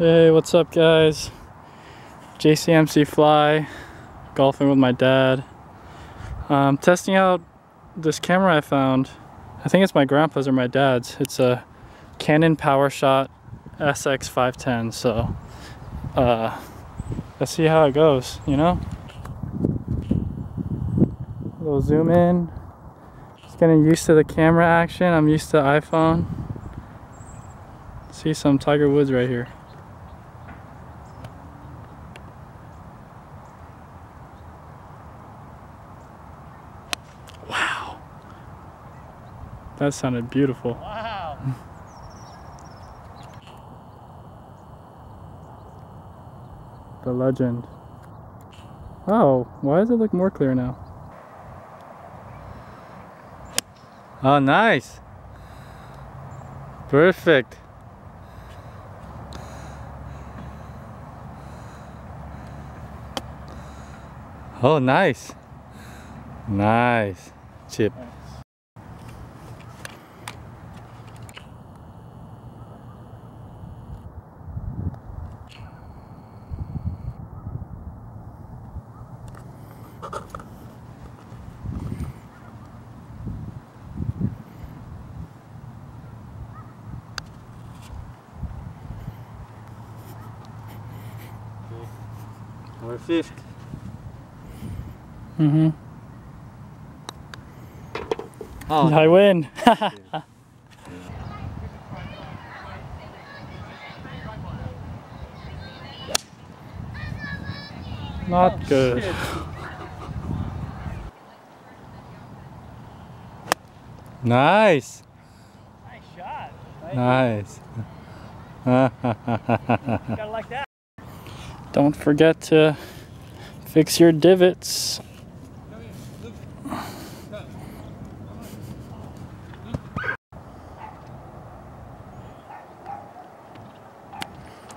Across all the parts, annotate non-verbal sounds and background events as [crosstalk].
Hey, what's up guys? JCMC Fly, golfing with my dad. Um, testing out this camera I found. I think it's my grandpa's or my dad's. It's a Canon PowerShot SX510. So, uh, let's see how it goes, you know? We'll zoom in. Just getting used to the camera action. I'm used to iPhone. See some Tiger Woods right here. That sounded beautiful. Wow. [laughs] the legend. Oh, why does it look more clear now? Oh, nice. Perfect. Oh, nice. Nice. Chip. Number fifth. Mm-hmm. Oh, I win. [laughs] Not good. shit. Nice. Nice shot. Nice. [laughs] Gotta like that. Don't forget to fix your divots.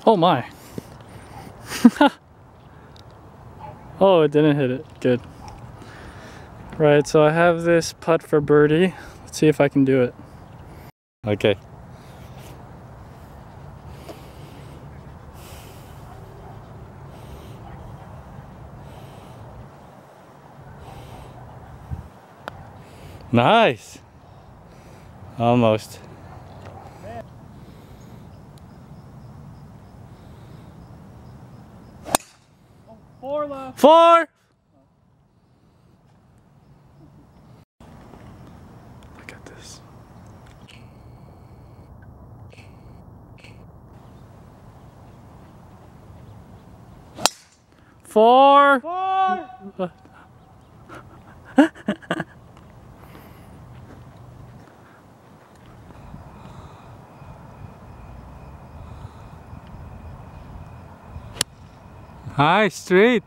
Oh my. [laughs] oh, it didn't hit it. Good. Right, so I have this putt for birdie. Let's see if I can do it. Okay. Nice. Almost. Four left. Four. Look at this. Four. Four. Uh, Hi, straight.